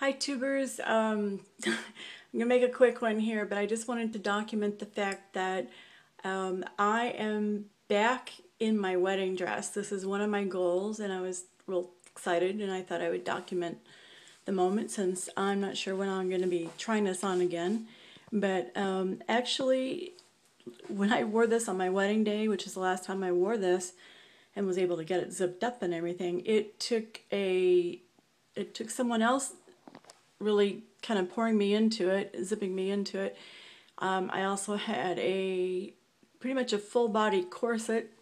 Hi tubers, um, I'm to make a quick one here, but I just wanted to document the fact that um, I am back in my wedding dress. This is one of my goals and I was real excited and I thought I would document the moment since I'm not sure when I'm going to be trying this on again. But um, actually, when I wore this on my wedding day, which is the last time I wore this, and was able to get it zipped up and everything, it took a it took someone else really kind of pouring me into it, zipping me into it. Um, I also had a pretty much a full body corset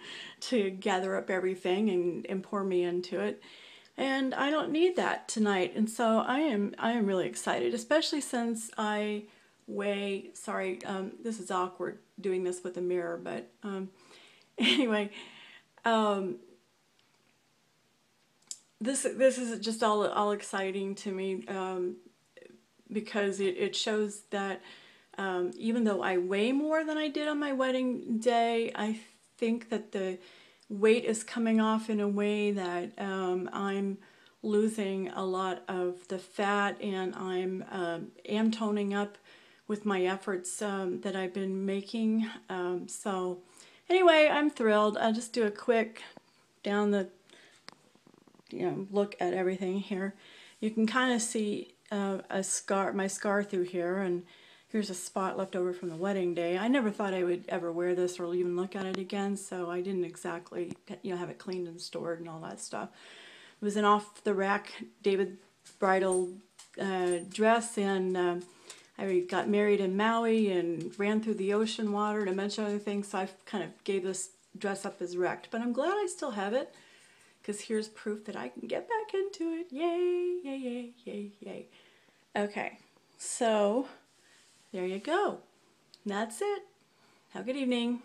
to gather up everything and, and pour me into it. And I don't need that tonight. And so I am I am really excited, especially since I weigh, sorry, um, this is awkward doing this with a mirror, but um, anyway, um, this this is just all all exciting to me um, because it, it shows that um, even though I weigh more than I did on my wedding day, I think that the weight is coming off in a way that um, I'm losing a lot of the fat and I'm um, am toning up with my efforts um, that I've been making. Um, so anyway, I'm thrilled. I'll just do a quick down the you know, look at everything here, you can kind of see uh, a scar, my scar through here, and here's a spot left over from the wedding day. I never thought I would ever wear this or even look at it again, so I didn't exactly, you know, have it cleaned and stored and all that stuff. It was an off-the-rack David bridal uh, dress, and uh, I got married in Maui and ran through the ocean water and a bunch of other things, so I kind of gave this dress up as wrecked. But I'm glad I still have it because here's proof that I can get back into it. Yay, yay, yay, yay, yay. Okay, so there you go. That's it. Have a good evening.